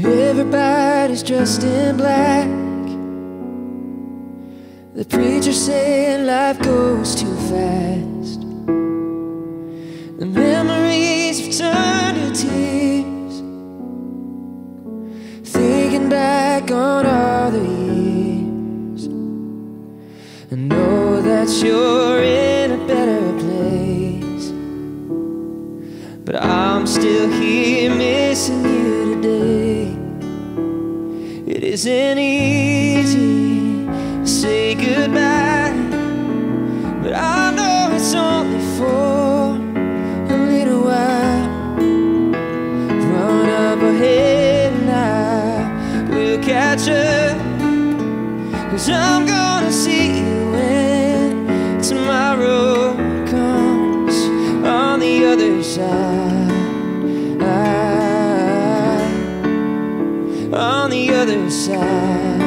Everybody's dressed in black. The preacher saying life goes too fast. The I know that you're in a better place. But I'm still here missing you today. It isn't easy to say goodbye, but I know it's only for a little while. Run up ahead and I will catch up. Cause I'm gonna see other side. Ah, on the other side.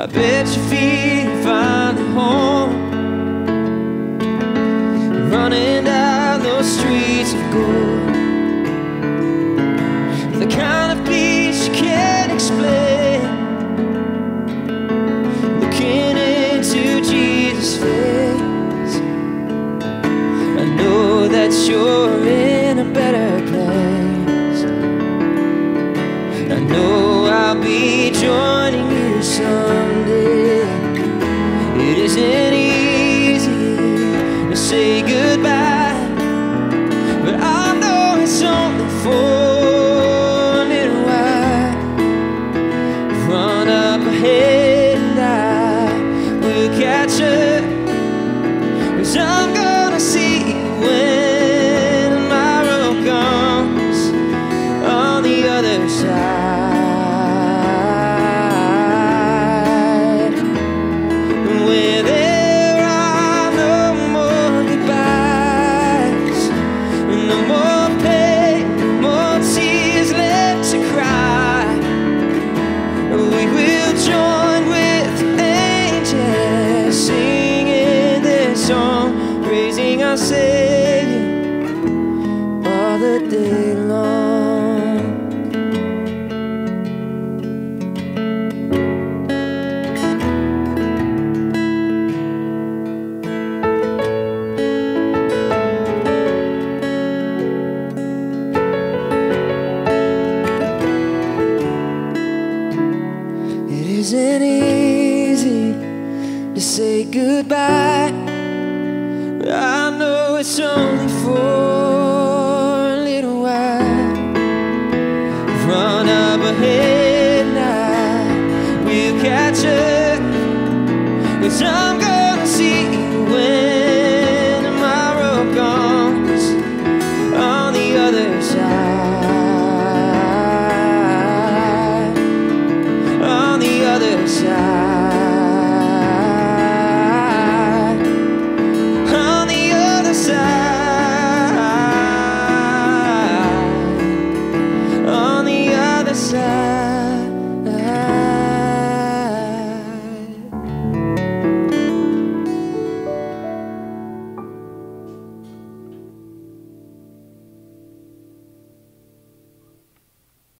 I bet your feet are finally home, running down those streets of gold. You're in a better place. I know I'll be joining you someday. It isn't easy to say goodbye, song, praising our Savior all the day long. It isn't easy to say goodbye, I know it's only for a little while. Run up ahead and I will catch. Cause I'm gonna side.